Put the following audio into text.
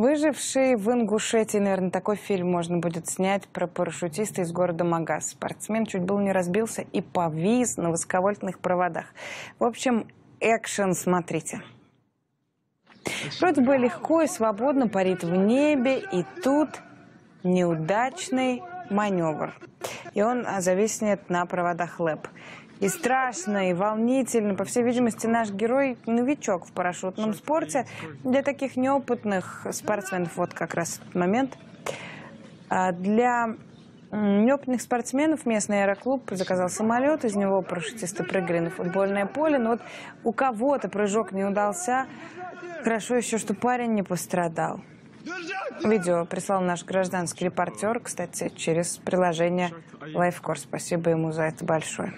Выживший в Ингушетии, наверное, такой фильм можно будет снять про парашютиста из города Магаз. Спортсмен чуть было не разбился и повис на высоковольтных проводах. В общем, экшен смотрите. Вроде бы легко и свободно парит в небе, и тут неудачный маневр. И он зависнет на проводах ЛЭП. И страшно, и волнительно. По всей видимости, наш герой новичок в парашютном спорте. Для таких неопытных спортсменов вот как раз этот момент. А для неопытных спортсменов местный аэроклуб заказал самолет, из него парашютисты прыгали на футбольное поле. Но вот у кого-то прыжок не удался. Хорошо еще, что парень не пострадал. Видео прислал наш гражданский репортер, кстати, через приложение Лайфкор. Спасибо ему за это большое.